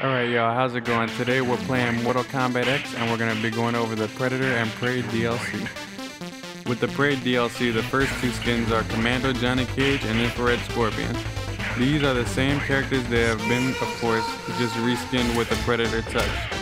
Alright y'all, how's it going? Today we're playing Mortal Kombat X and we're going to be going over the Predator and Prey DLC. With the Prey DLC, the first two skins are Commando Johnny Cage and Infrared Scorpion. These are the same characters they have been, of course, just reskinned with the Predator touch.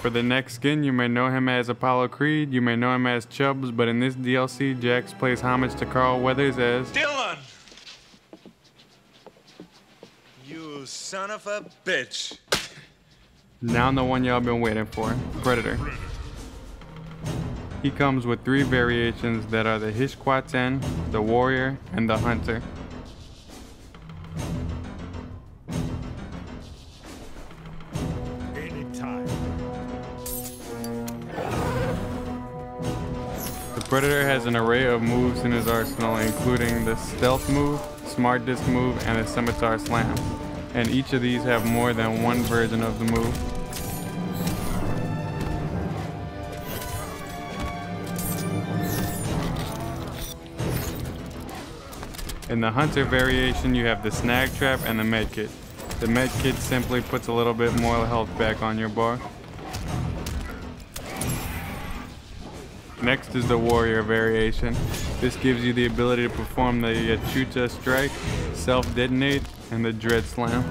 For the next skin, you may know him as Apollo Creed, you may know him as Chubbs, but in this DLC, Jax plays homage to Carl Weathers as Dillon! You son of a bitch. Now the one y'all been waiting for, Predator. He comes with three variations that are the Hish-Qu-Ten, the Warrior, and the Hunter. Predator has an array of moves in his arsenal, including the Stealth move, Smart Disc move, and the Scimitar Slam. And each of these have more than one version of the move. In the Hunter variation, you have the Snag Trap and the Med Kit. The Med Kit simply puts a little bit more health back on your bar. Next is the Warrior variation. This gives you the ability to perform the Achuta Strike, Self Detonate, and the Dread Slam.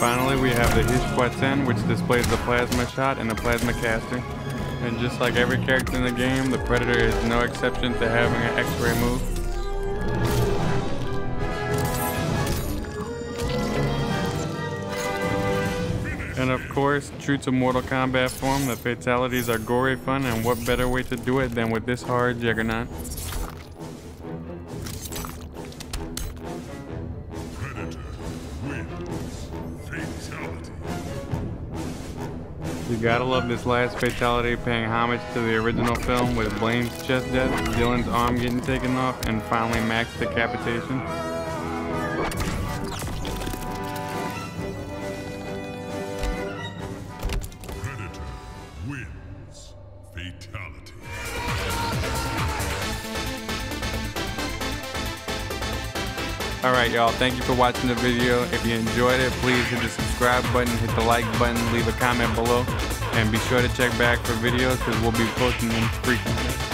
Finally, we have the Hish-Qu-Ten, which displays the Plasma Shot and the Plasma Caster. And just like every character in the game, the Predator is no exception to having an X-ray move. And of course, true to Mortal Kombat form, the fatalities are gory fun, and what better way to do it than with this hard juggernaut? Predator wins. Fatality. You gotta love this last fatality paying homage to the original film with Blain's chest death, Dillon's arm getting taken off, and finally Max decapitation. Alright y'all, thank you for watching the video. If you enjoyed it, please hit the subscribe button, hit the like button, leave a comment below, and be sure to check back for videos because we'll be posting them frequently.